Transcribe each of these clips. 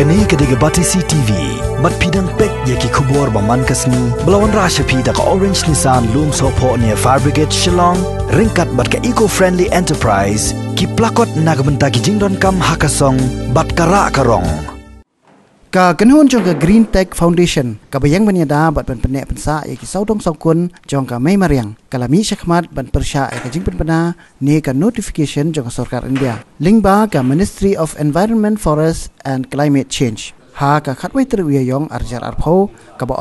kani kadega batisi tv mat pidan pek yaki kubor ba man kasni blawan rasha pi da orange nissan loom so po near fire brigade shillong. Ringkat bat ka eco friendly enterprise. Ki plakot nagamanta ki jingdon kam hakasong bat kara karong ka kanhun jong ka green tech foundation. Ka bayang banya da bat ban penek pensa ya ki saudong songkun jong ka mai mariang. Kalami shakhmat ban persya ya ka jing pen pena ne ka notification jong ka sarkar india. Link ba ka ministry of environment forest and climate change. Ha ka khatwai ter wi yong arjar arpho ka ba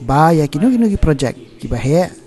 ba ya kinu kinu ki project ki ba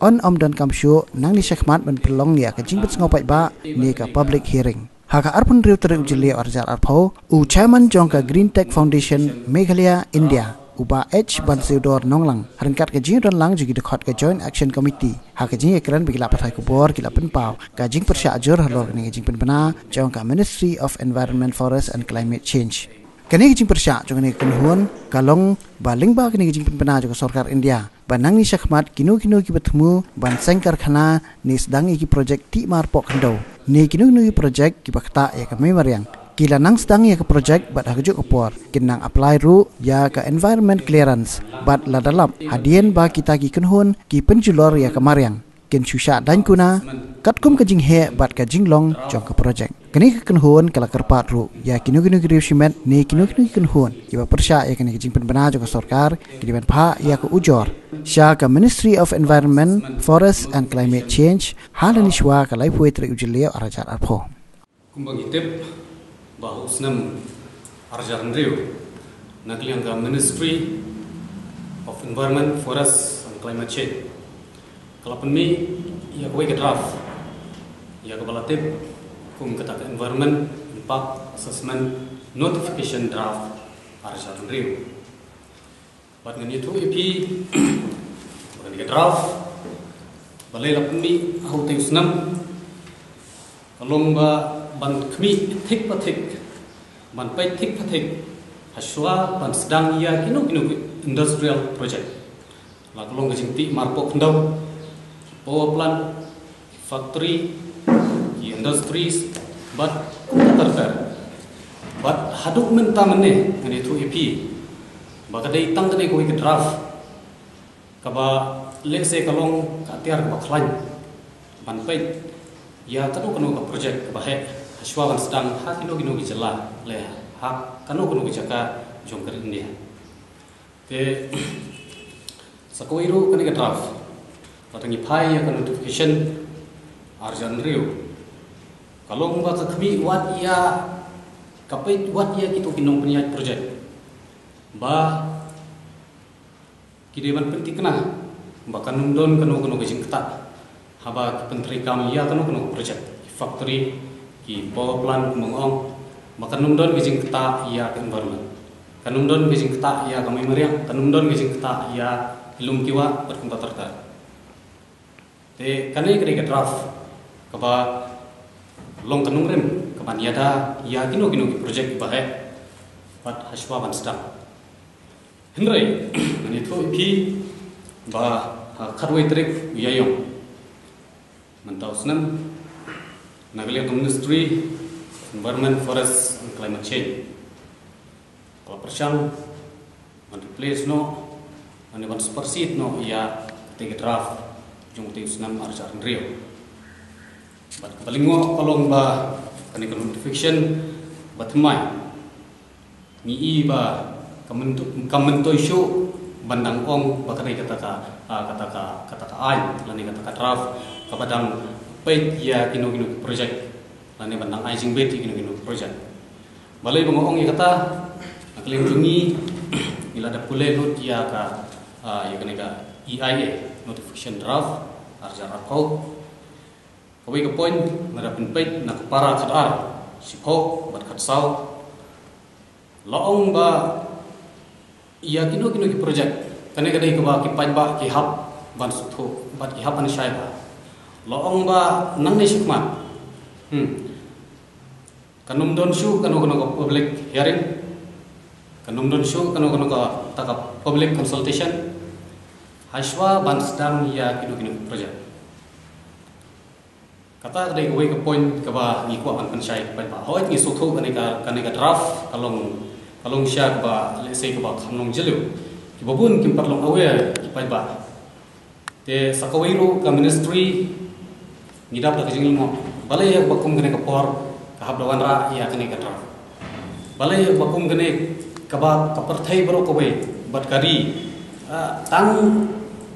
on om don kam nang ni shakhmat ban pelong ya ka jing pen ngopai ba ne ka public hearing Haka arpun riu tere ujili arjar arpo u chairman jongka Green Tech Foundation Meghalaya India. Uba H. Ban seudor nonglang. Harinkat ke jing lang jugi dekat ke Joint Action Committee. Haka jing ekran bigila patai kubor gila penpau ka jing persya ajur halor ni jing penpena jongka Ministry of Environment Forest and Climate Change. Kini jing persya jong ni kenhuan kalong baling ba kini jing penpena jong sarkar India banang ni syakmat kinu kinu ki bertemu ban sengkar khana ni sedang iki projek ti marpok hendau ni kinu kinu project ki bakta ya ka mariang. Kila nang sedang ya ke project bat hajuk opor kinang apply ru ya ke environment clearance. Bat la dalam hadien ba kita ki kunhun ki penjulor ya ke mariang. Kin susha dan kuna kat kum ke jing he bat ke jing long jong ke project kini ke kunhun kala kerpat ru ya kinu kinu kiri simet ni kinu kinu kunhun iba persya ya kini ke jing pen bena jong ke sarkar kini ben pa ya ke ujor. Sya ke ministry of environment forest and climate change halani shwa ke lai puai tri ujilio arajar arpho. Kumbang itip bahu senam arjaran riu nakliang ka Ministry of Environment, Forest and Climate Change. Kalapan mi ya ke draft. Ya ke balatip kum kata ke Environment Impact Assessment Notification Draft arjaran riu. Bat ngani tu EP bukan ke draft. Balai lapan mi ahu teng senam. Kalong ba ban kmi thik pa thik ban pai thik pa thik haswa ban sedang ia kinu kinu industrial project. La kalong gajing ti marpo kendau. Power plant factory industries but tartar but haduk menta mene ngani tu ep ba kadai tang kadai koi draft. Kaba lekse kalong ka tiar ka khlan ban pai. Ya kanu kanu ka project ka bahe haswa ban sedang ha kinu kinu ki jala le ha kanu kanu ki jaka jong ker india te sakoiru kani ka draft. Patangi phai ya kanu notification. Arjan riu kalong ba ka khmi wat ya kapai wat ya kitu kinong punya project ba kideban penting kena. Bahkan nundon kanu kanu kajing ketat. Haba pentri kam ya kanu kanu project factory ki power plant mengong. Bahkan nundon kajing ketat ya ke environment kanundon kajing ketat ya kami meriang kanundon kajing ketat ya ilum kiwa berkumpa terta. Te kanai ke draft kaba long kanung rem kaban yada ya kino kino ki project bahe pat haswa ban sedang. Henry, ini tu ipi ba kharwai trik yayong mentau senam nagalia ministry environment forest and climate change. Kalau persyang man replace no man supersede no ya tiga draft. Jung ti senam arja rio bat kalingo kolong ba kani notification batmai ni ba kamentu isu bandang ong bakari kata ka kata ka kata ka ay lani kata ka draft kapadang pait ya kino kino project. Lani bandang ay sing bet kino kino project. Balai bang ong kata nakling jungi ila da pule lut ya ka ya kene ka EIA notification draft arja rakau kawai ka point ngarapin pait nakapara kadar sipo bat katsau laong ba iya kino kino ki project kane kadai ke ba ki pan ba ki hap ban suthu bat ki hap an shai ba. Lo ong ba nang ne shukma hmm. Kanum don shu kanu kanu public hearing. Kanum don shu kanu kanu ka taka public consultation. Haswa ban sedang ya kino kino project kata kadai ke ke point ke ba ngi ko an pan shai pan ba hoit ngi suthu kane ka kane ka draft kalong kalong siya ba let's say ba khamlong jelu ki babun kim parlong aware ki pai ba te sakawiro ka ministry ngidap da kajing mo balai yak bakum gene ka por ka habdawan ra ya kene ka tra balai yak bakum gene ka ba ka parthai bro ko bat kari tang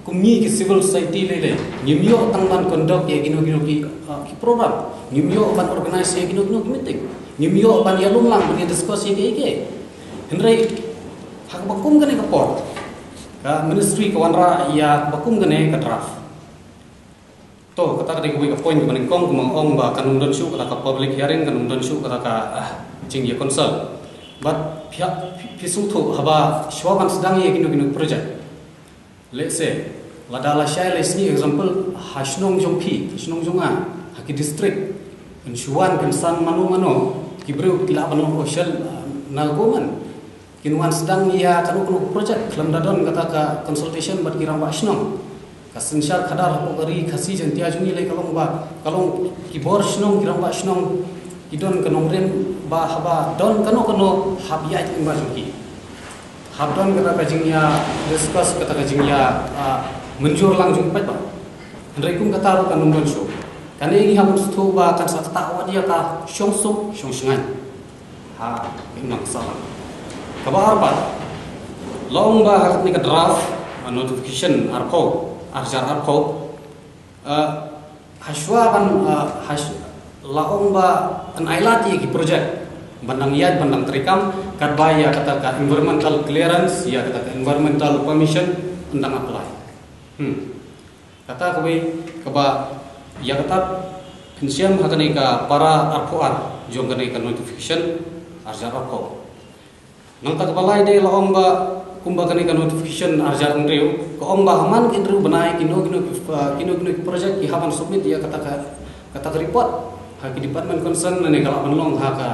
kumni ki civil society le le nyimyo tang ban conduct ye gino gino ki ki program nyimyo ban organize ye gino gino ki meeting nyimyo ban yalung lang ban discuss ye ke Henry hak bakum gane ka por ka ministry ka wanra ya bakum gane ka draft. To kata gue ka point ka kong kumang ong ba kanung don shu ka public hearing kanung don shu kata ka jing ye konsol but pia pisu to haba shwaban sedang ye gino gino project let's say ladala shai les ni example hasnong jong pi hasnong jong a haki district in shuan kan san manu manu kibru kila banu oshel na goman kinuan sedang ia kanu kanu project kelam dadon kata ka consultation bat kirang wasnong kasin syar kadar ko gari khasi jentia jungi lai kalong ba kalong kibor shnong kirang wasnong idon kanong ren ba haba don kanu kanu habia it imba jungi habdon kata ka jingya discuss kata ka jingya menjur lang jung pat ba Andai kum kata ro kanung don show. Kani ini hamun stu ba kan sa ta wa dia ka shong sung shong shingan ha inang salam kabar ba long ba hak ni draft notification arko arjar arko hashwa ban hash laong ba an ailati ki project bandang yad bandang trikam kadbaya kata ka environmental clearance ya kata ka environmental permission undang apply hmm kata ko kaba ya kata kinsiam hakani ka para arpoar jong kani ka notification arjar arko nang tak balai de laom ba kumba kani ka notification arjar ngriu ko om ba haman kindru banai kino kino kino kino project ki submit ya kata ka kata ka report ha ki department concern ne kala manlong ha ka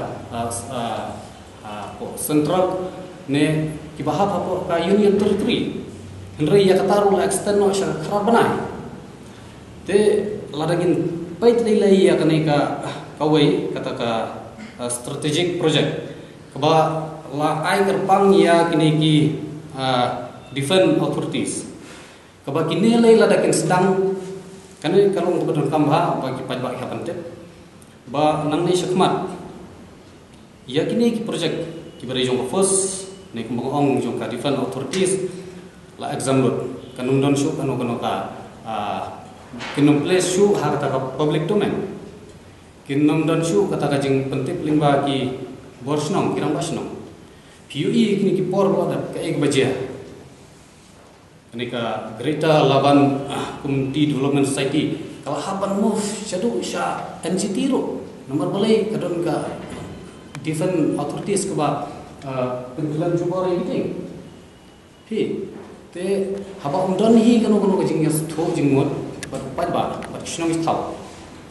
ko central ne ki bahap ha ka union territory. Henry ya kata rule extend no sha kharab banai te ladagin pait dei lai ya kani ka kawai kata ka strategic project. Kaba la ai kerpang ya kini ki defense authorities. Kaba kini lay ladakin sedang. Kani kalau betul kamba bagi pajak ya penting ba nang ni syakmat ya kini ki project ki bari jong first ni ko ong jong ka defense authorities la example kanung don shu kanu kanu ka kinum place shu ha kata ka public domain. Kinum don shu kata ka jing penting lingba ki borsnong kirang basnong PUE kini ki por bo dat ka ek baje kini ka Greta Laban Community Development Society kalau haban move syadu sya NCT ro nomor boleh kadon ka different authorities ke ba penjualan jubor ini. Hi te haba undon hi kanu kanu jing yas tho jing mot bat pat ba bat shnong thaw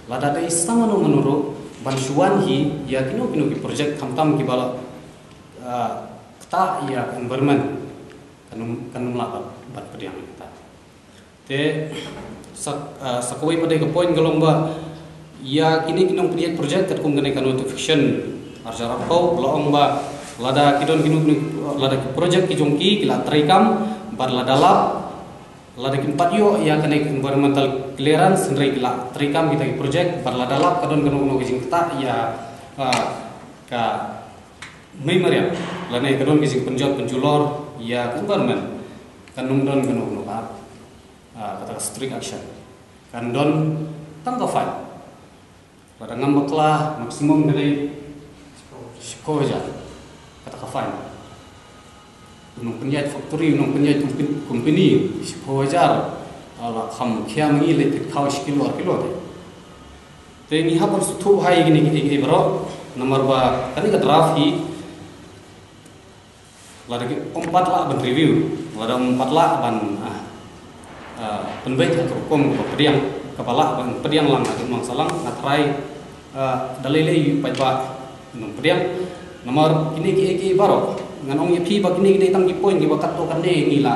lada dai samano manuro ban shuan hi ya kinu kinu ki project khamtam ki bala kata ya environment. Kanum kanum la bat pediang kita te sak sakoi pada ke point ba ya kini kinong pediat project kat kum gane kan notification arjar kau belong ba lada kidon kinu lada project ki jongki kila trikam bar lada lab lada kin patio ya kane environmental clearance ndrai kila trikam kita ki project bar lada lab kadon kanu kanu kijing kita ya ka may maria lana kadon kising penjot penjulor ya environment kanung don kanu kanu ka kata strict action kan don tangkafan pada ngambaklah maksimum dari sekoja kata kafan unong penjat factory unong penjat company sekojar ala kham khiam ngi le tit khaw kilo kilo te te ni hapar su thu hai gini gini bro. Nomor ba tadi ka draft hi lada empat lah ban review. Lada empat lah ban penbaik atau hukum pediang kepala ban pediang lang atau mang salang natrai dalile pajba nung pediang nomor kini ki ki baro. Nganong ye pi ba kini kini tang ki point ki bakat to kan ne ngila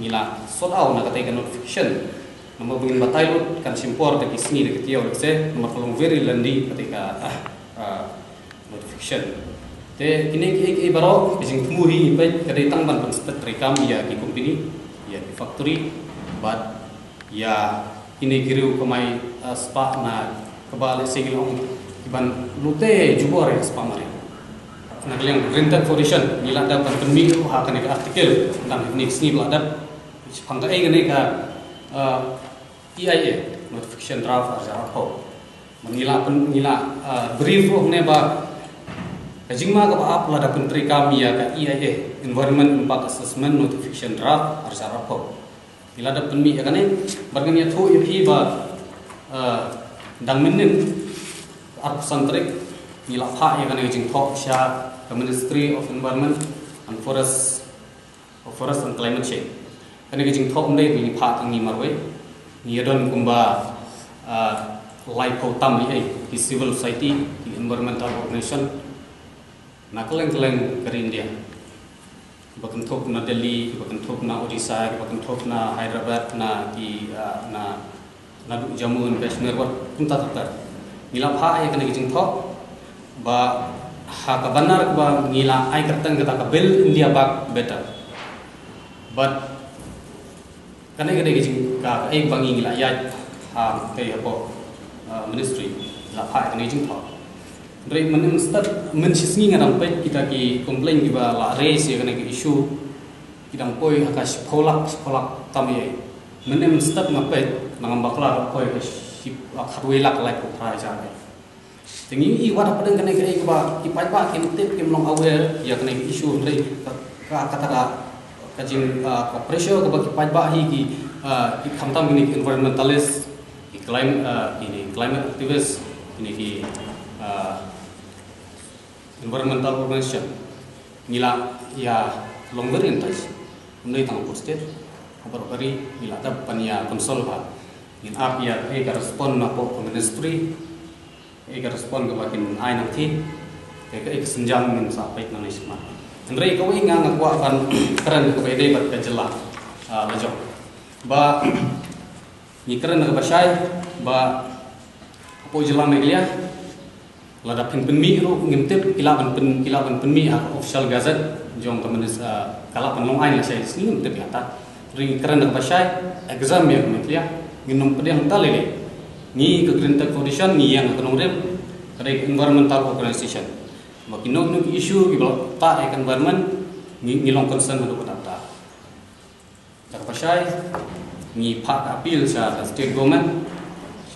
ngila sort out na katai notification. Nomor bungin batai lut kan simpor de kisni de kitiau se nomor kolong very landi ketika notification. Te kini ki ki baro bijing temu hi pe kade tang ban ban stat rekam ya ki company ya di factory but ya kini giru kamai uh, spa na kebal segil ong iban lute jubor ya spa mare na kalian green tech foundation nila da ban penmi ha kan ka artikel. Tentang teknik sini belada pangka ai ngene ka EIA notification draft arja ko menila pen nila uh, brief ne ba Kajingma ka da kami ya ka EIA Environment Impact Assessment Notification Draft arsa rapo. Ila da penmi ya bargan ya thu ya phi ba dang minin ar santrik nila pha ya jing tho sha the Ministry of Environment and Forest of Forest and Climate Change. Kane jing tho umdai ni pha tang ni marwe ni don kumba lai ko tam ni ai civil society the environmental organization. Na keleng keleng ke India bakan thok na Delhi bakan thok na Odisha bakan thok na Hyderabad na ki na na Jammu and Kashmir. Wat kunta tak ngila pha ai kana kijing thok. Ba ha ka banar ba ngila ai katang kata ka bill India bak better. But kana kana kijing ka ai bangi ngila ya ha te hapo ministry. La pha kana kijing thok Dari mana start mensisngi ngadang pet kita ki komplain kita la raise ya kena ki isu. Kita poi haka sekolah sekolah kami mana start ngapet nang bakla poi ke sip kharwe lak lai ko thai ja ne tingi i wada padang kena ki ba ki pai ba ki tip ki mlong aware ya kena isu dari ka kata ka kajin ka pressure ko ba ki pai ba hi ki ki khamtam ni environmentalist climate ini climate activist ini ki environmental organization nila ya longer in touch umdai tang posted kabar kari nila ta pania konsol ha in ap ya e ka respond na po ministry e ka respond ka bakin ai nang thi e ka ek min sa pait na nisma ndrei ko inga nga kwa kan kran ko dei bat ka jela la jo ba ni kran ka basai ba po jela meglia lada pin pin mi ru ngim tip kila ban pin kila ban pin mi ha official gazette jong ka menis kala pan long ain sai sini ngim tip yata ring keren dak basai exam ya kami klia nginum pedang talele ni ke green tech foundation ni yang ka nongre kare environmental organization. Makin nok nok issue ki bal ta ek environment ngilong concern adu kata dak basai ni pak appeal sa state government.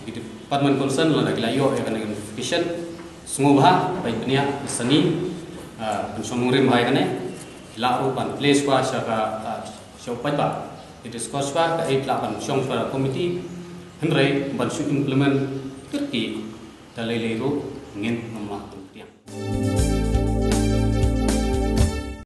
Department concern la dak layo ya kan notification sungubha bai penia sani pensong rim hai kane la pan place kwa sha ka shau pai ba it is cost pa ka eight la shong ban implement kirki dalai le ru ngin nomma tum